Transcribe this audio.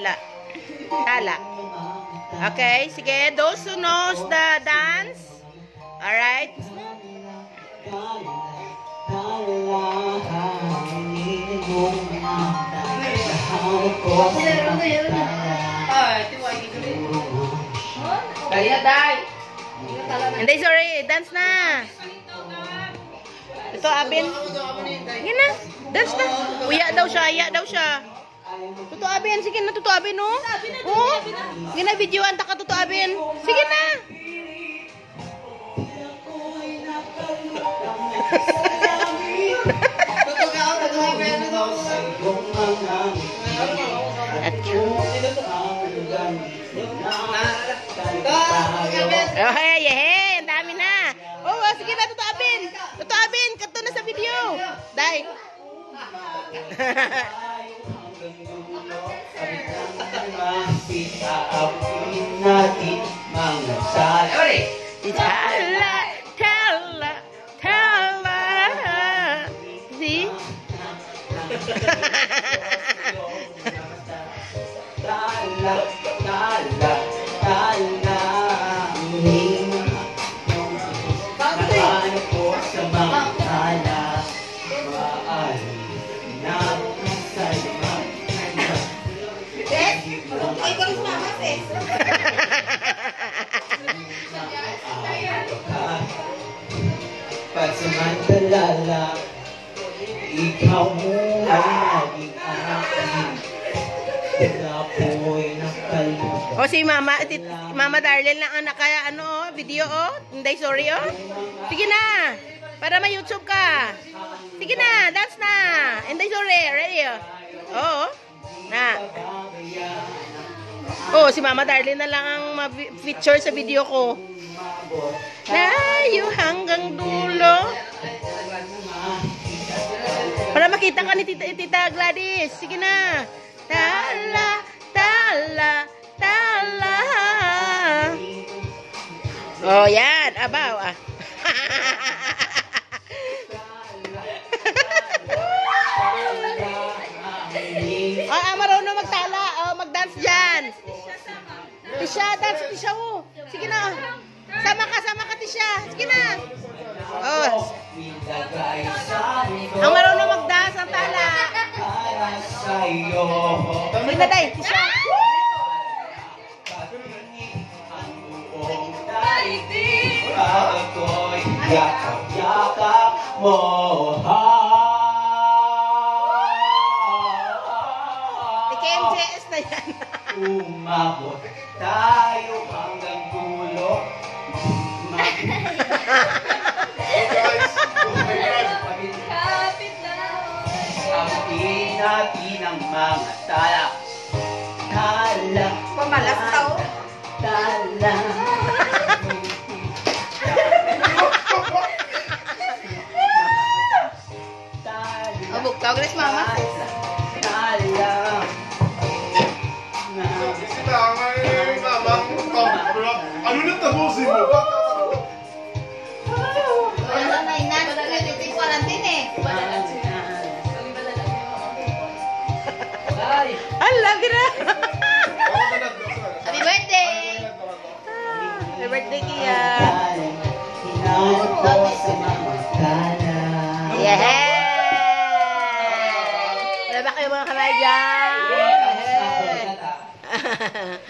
Tala. Tala. Okay, sige. Those who knows the dance. Alright. Kaya day. Hindi, sorry. Dance na. Ito, Abin. Sige na. Dance na. Uya daw siya. Iya daw siya. Tuto Abin. Sige na, Tuto Abin, oh. Oh. Sige na, videoan ta ka, Tuto Abin. Sige na. At Oh, hey, hey, ang dami na. Oh, oh, sige na, Tuto Abin. Tuto Abin, kato na sa video. Dai. natin mga sala. Tala, tala, tala. See? Tala, tala, Pagsamantalala, ikaw mo ang naging aking. Wala po'y nakalimutan. O si Mama, tit, Mama Darlene lang anak kaya ano, oh, video oh. Hindi, sorry oh. Sige na. Para may YouTube ka. Sige na, dance na. Hindi, sorry. Ready oh. Oo. Na. Oh, si Mama Darlene na lang ang ma-feature sa video ko. Layo hanggang dulo. Para makita ka ni Tita, Tita Gladys. Sige na. Tala, tala, tala. Oh, yan. Abaw, ah. Tisha, dance, Tisha, oh. Sige na. Sama ka, sama ka, Tisha. Sige na. Oh, ang marunong mag-dance, ang tala. Sige na, day. Tisha. Ang buong daigdig ako'y yakap-yakap mo. Umabot tayo hanggang dulo. Kapit na. Ang mga tala. Tala. Pamalas tao. Tala. Tala. Oh, buktaw, Grace, mama. Tala. Ano na tapusin mo? Wala na, inan. Dito yung quarantine eh. Ay. Ala, gira. Happy birthday! Happy birthday, Kia. Hinanap ko sa mga tala. Yeah! Wala ba kayo mga kamay dyan? Yeah.